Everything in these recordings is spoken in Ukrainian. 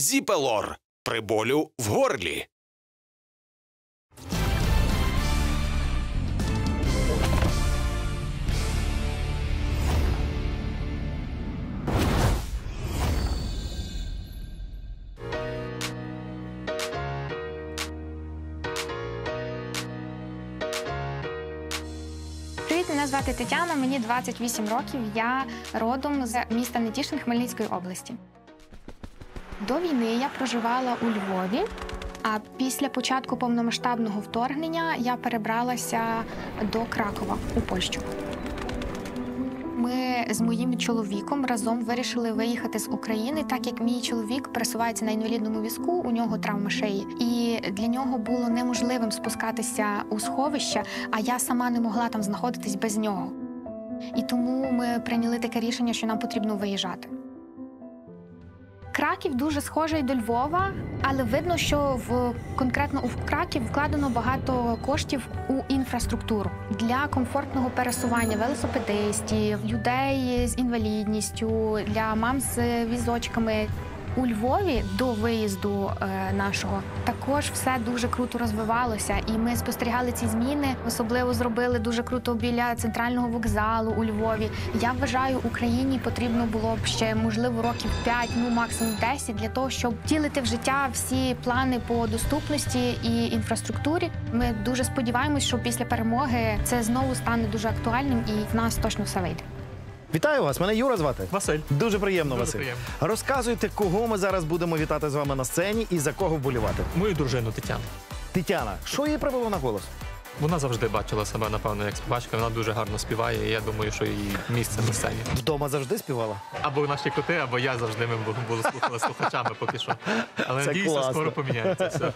Зіпелор при болю в горлі. Привіт, звати Тетяна, мені 28 років. Я родом з міста Нетішин Хмельницької області. До війни я проживала у Львові, а після початку повномасштабного вторгнення я перебралася до Кракова у Польщу. Ми з моїм чоловіком разом вирішили виїхати з України, так як мій чоловік пересувається на інвалідному візку, у нього травма шиї, і для нього було неможливим спускатися у сховище, а я сама не могла там знаходитись без нього. І тому ми прийняли таке рішення, що нам потрібно виїжджати. Краків дуже схожий до Львова, але видно, що в конкретно у Краків вкладено багато коштів у інфраструктуру для комфортного пересування велосипедистів, людей з інвалідністю, для мам з візочками. У Львові до виїзду е, нашого також все дуже круто розвивалося, і ми спостерігали ці зміни. Особливо зробили дуже круто біля центрального вокзалу у Львові. Я вважаю, Україні потрібно було б ще можливо років 5, ну максимум 10, для того, щоб втілити в життя всі плани по доступності і інфраструктурі. Ми дуже сподіваємось, що після перемоги це знову стане дуже актуальним, і в нас точно все вийде. Вітаю вас, мене Юра звати. Василь. Дуже приємно, Дуже Василь. приємно. Розказуйте, кого ми зараз будемо вітати з вами на сцені і за кого вболівати. Мою дружину Тетяну. Тетяна, що її привело на голос? Вона завжди бачила себе, напевно, як співачка. Вона дуже гарно співає, і я думаю, що її місце на сцені. Вдома завжди співала. Або наші коти, або я завжди ми були слухали слухачами поки що. Але Це класно. скоро поміняється все.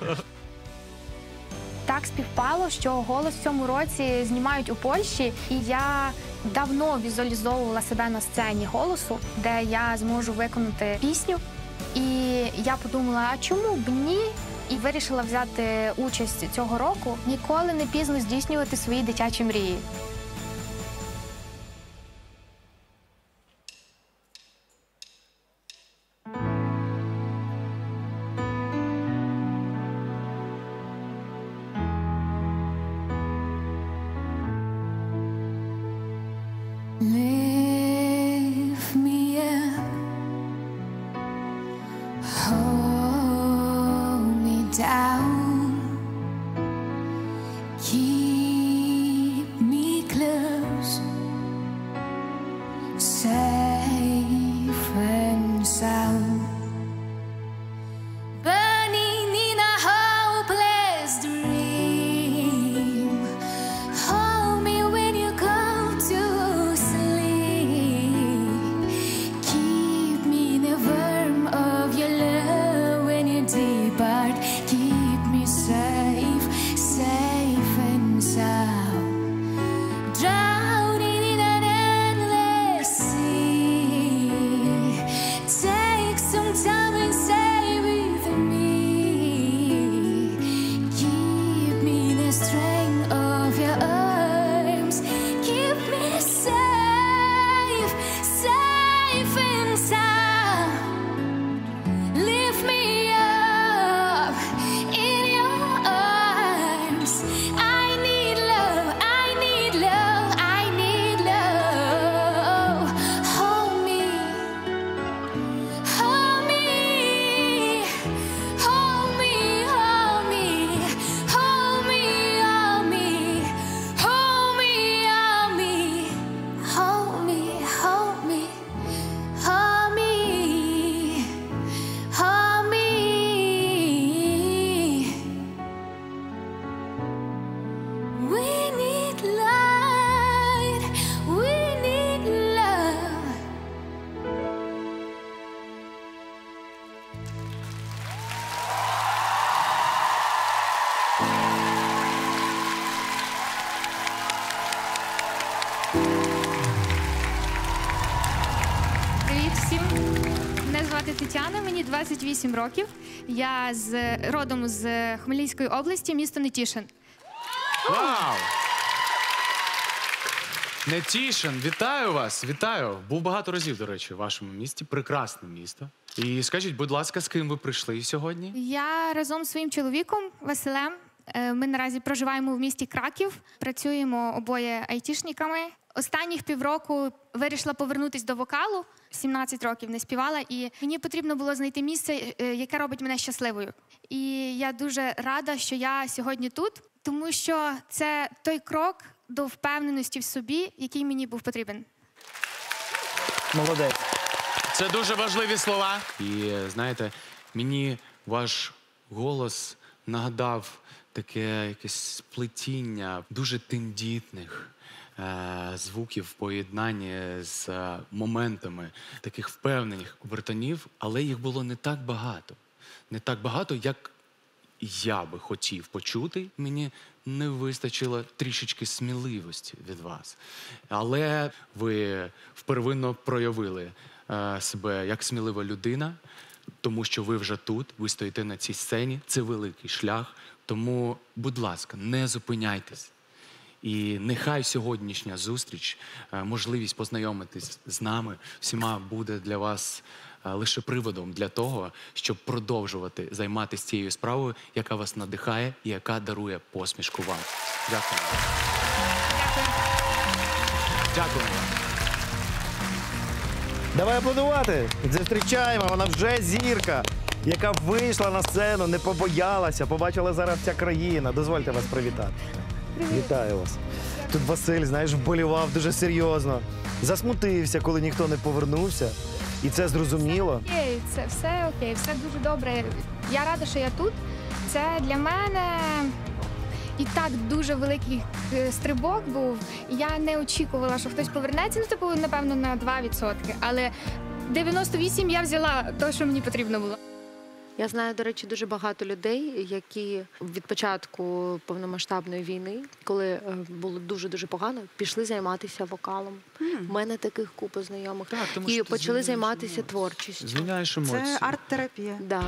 Так співпало, що голос в цьому році знімають у Польщі, і я давно візуалізовувала себе на сцені голосу, де я зможу виконати пісню. І я подумала, а чому б ні? І вирішила взяти участь цього року. Ніколи не пізно здійснювати свої дитячі мрії. me. Звати Тетяна, мені 28 років. Я з родом з Хмельницької області, місто Нетішин. Вау! Нетішин, вітаю вас! Вітаю! Був багато разів, до речі, в вашому місті. Прекрасне місто. І скажіть, будь ласка, з ким ви прийшли сьогодні? Я разом з своїм чоловіком Василем. е, Ми наразі проживаємо в місті Краків, працюємо обоє айтішниками. Останніх півроку вирішила повернутися до вокалу. 17 років не співала, і мені потрібно було знайти місце, е, яке робить мене щасливою. І я дуже рада, що я сьогодні тут, тому що це той крок до впевненості в собі, який мені був потрібен. Молодець. Це дуже важливі слова. І е, знаєте, мені ваш голос нагадав таке якесь сплетіння дуже тендітних е, звуків в поєднанні з е, моментами таких впевнених обертонів, але їх було не так багато. Не так багато, як я би хотів почути, мені не вистачило трішечки сміливості від вас. Але ви впервинно проявили е, себе як смілива людина, тому що ви вже тут, ви стоїте на цій сцені, це великий шлях. Тому, будь ласка, не зупиняйтесь. І нехай сьогоднішня зустріч, е, можливість познайомитись з нами, всіма буде для вас е, лише приводом для того, щоб продовжувати займатися цією справою, яка вас надихає і яка дарує посмішку вам. Дякую. Дякую. Давай аплодувати. Зустрічаємо. Вона вже зірка, яка вийшла на сцену, не побоялася. Побачила зараз вся країна. Дозвольте вас привітати. Вітаю вас. Тут Василь, знаєш, вболівав дуже серйозно. Засмутився, коли ніхто не повернувся. І це зрозуміло. Окей, це все окей, все дуже добре. Я рада, що я тут. Це для мене і так дуже великий е, стрибок був. Я не очікувала, що хтось повернеться. Ну, типу, напевно, на 2%. Але 98 я взяла те, що мені потрібно було. Я знаю, до речі, дуже багато людей, які від початку повномасштабної війни, коли е, було дуже дуже погано, пішли займатися вокалом. У мене таких купа знайомих Так, тому і що почали займатися емоції. творчістю. Зміняєш емоції. Це арт-терапія. Да.